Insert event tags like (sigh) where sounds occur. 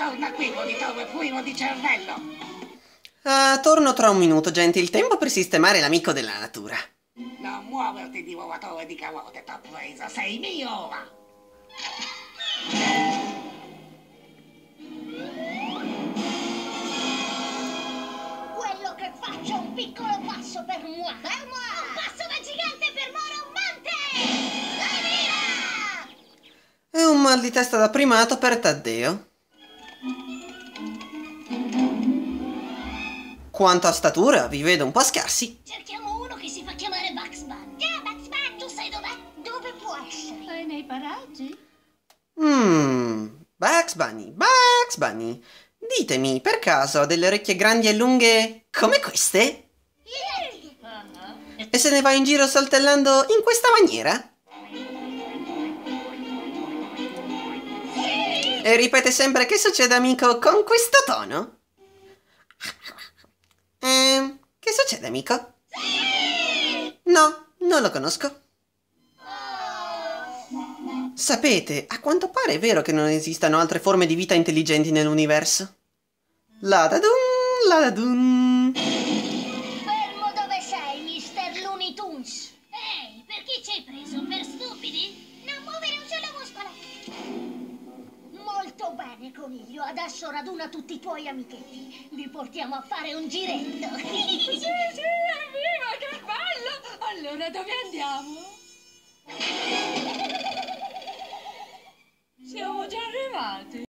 Torna qui, monito, fuimo di cervello. Ah, torno tra un minuto, gente. Il tempo per sistemare l'amico della natura. Non muoverti, divoratore di carote, t'ho preso. Sei mio ora. Quello che faccio è un piccolo passo per moi. Per moi! Un passo da gigante per Moro Monte! Evviva! E un mal di testa da primato per Taddeo. Quanto a statura, vi vedo un po' scarsi. Cerchiamo uno che si fa chiamare Bugs Bunny. Ciao, Bugs Bunny! Tu sai dov'è? Dove può essere? Sei nei paraggi? Mmm, Bugs Bunny, Bugs Bunny. Ditemi, per caso ha delle orecchie grandi e lunghe come queste? Ah, E se ne va in giro saltellando in questa maniera? E ripete sempre che succede amico con questo tono? Ehm, che succede amico? No, non lo conosco. Sapete, a quanto pare è vero che non esistano altre forme di vita intelligenti nell'universo. La da dun, la da dun. Fermo dove sei, Mr. Looney Tunes. Ehi, perché ci hai preso? Bene, coniglio. Adesso raduna tutti i tuoi amichetti. Li portiamo a fare un giretto. (laughs) Sì, sì, evviva, che bello! Allora dove andiamo? (laughs) Siamo già arrivati.